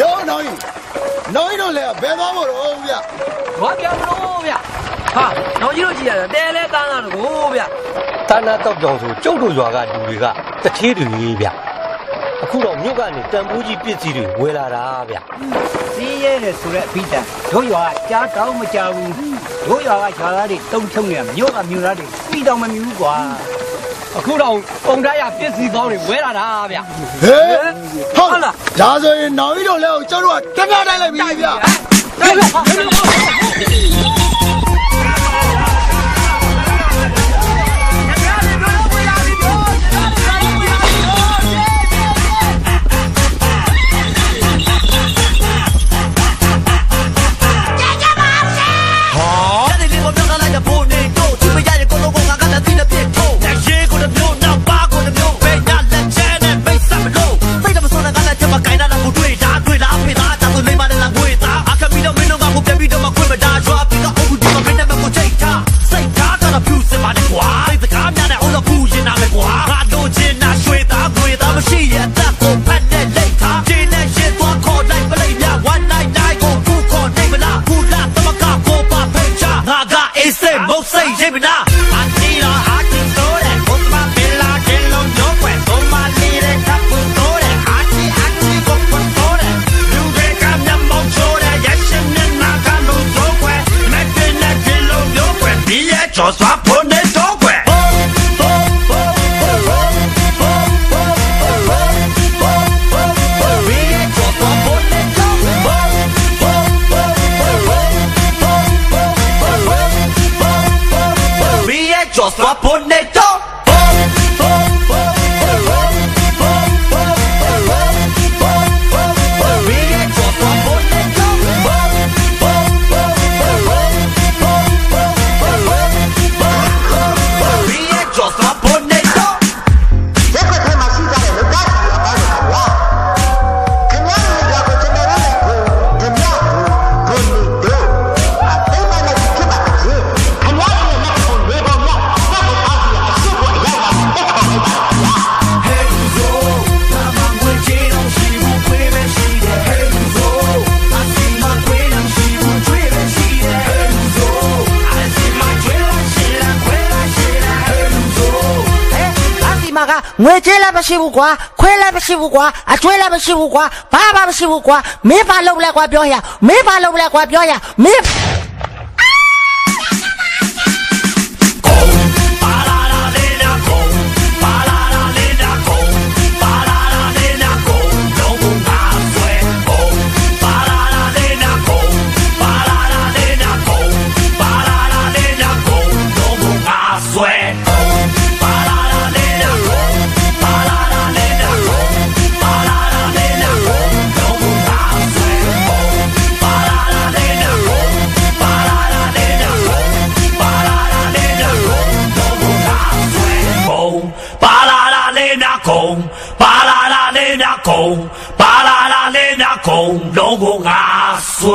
ရောင်းနောင်းကြီးနောင်းကြီးတို့လည်းဘယ်သွားဖို့တော့ဗျဘာပြောင်းလို့ဗျဟာနောင်းကြီးတို့ကြည်ရတယ်တဲလဲတန်းလာတော့ဗျတန်းလာတော့ကြောင်ဆိုကျုပ်တို့ရွာကလူတွေကတထေးတွေကြီးဗျအခုတော့မြို့ကနေတန်ဖိုးကြီးပစ္စည်းတွေဝယ်လာတာဗျစီးရဲတယ်ဆိုတဲ့အဘိဓမ္မာတို့ရွာကကြားကောင်းမကြဘူးတို့ရွာကရွာသားတွေတုံထုံနေမြို့ကမြို့သားတွေပြီးတော့မမြူးကွာအခုတော့ပုံတရားပစ္စည်းကောင်းတွေဝဲလာတာဗျဟေး လားဒါဆိုရင်နောင်ကြီးတို့လည်းကျွန်တော်ကတက်ပြတိုက်လိုက်ပြီဗျာ so swap on the dog. Just up on the dog. ငွေကြေးလည်းမရှိဘူးကွာခွဲလည်းမရှိဘူးကွာအကျွေးလည်းမရှိဘူးကွာဘာမှမရှိဘူးကွာမင်းဘာလုပ်လဲကွာပြောရမင်းဘာလုပ်လဲကွာပြောရမင်း 风荣共啊碎